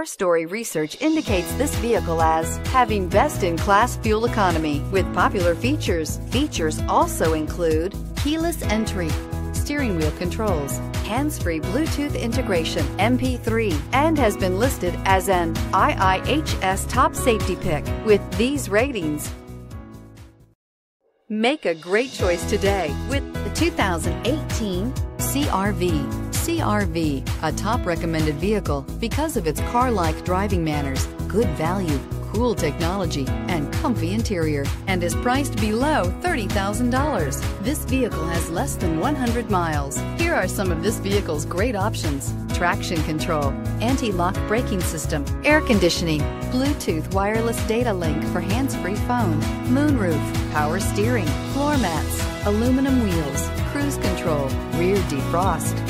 Our story research indicates this vehicle as having best-in-class fuel economy with popular features. Features also include keyless entry, steering wheel controls, hands-free Bluetooth integration, MP3, and has been listed as an IIHS top safety pick with these ratings. Make a great choice today with the 2018 CRV. CRV, a top recommended vehicle because of its car-like driving manners, good value, cool technology, and comfy interior, and is priced below $30,000. This vehicle has less than 100 miles. Here are some of this vehicle's great options. Traction control, anti-lock braking system, air conditioning, Bluetooth wireless data link for hands-free phone, moonroof, power steering, floor mats, aluminum wheels, cruise control, rear defrost.